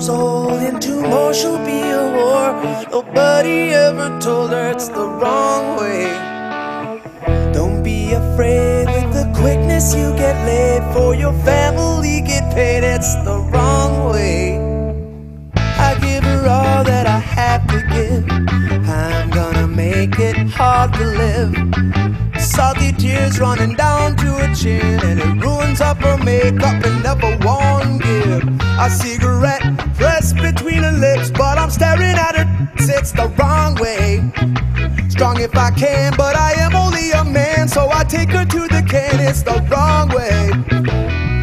sold into more, she'll be a whore. Nobody ever told her it's the wrong way. Don't be afraid with the quickness you get laid for your family get paid. It's the wrong way. I give her all that I have to give. I'm gonna make it hard to live. Salty tears running down to her chin, and it ruins up her makeup and never won't give. A cigarette between her lips, but I'm staring at her. It's the wrong way. Strong if I can, but I am only a man, so I take her to the can. It's the wrong way.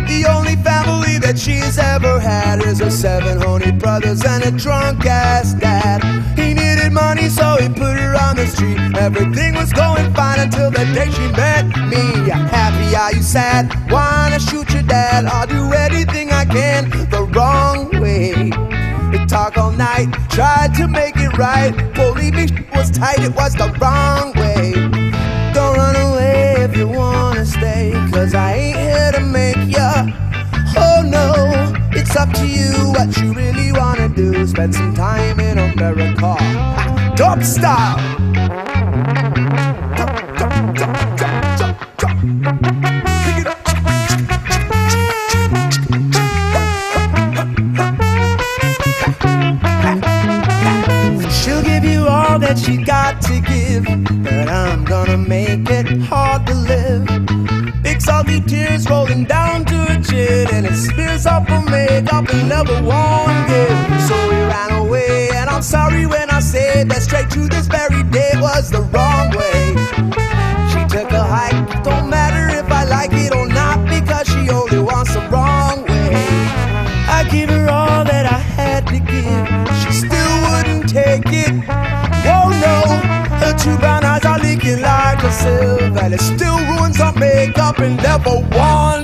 The only family that she's ever had is her seven honey brothers and a drunk ass dad. He needed money, so he put her on the street. Everything was going fine until the day she met me. Happy, are you sad? Wanna shoot your dad? I'll do anything I can tried to make it right. Believe me, was tight, it was the wrong way. Don't run away if you wanna stay, cause I ain't here to make ya. Oh no, it's up to you what you really wanna do. Spend some time in America. Ha, style. She got to give, but I'm gonna make it hard to live. Big salty tears rolling down to her chin, and it smears up her makeup and never won't give. So we ran away, and I'm sorry when I said that straight to this very day was the wrong sieve, and it still ruins her makeup and never give.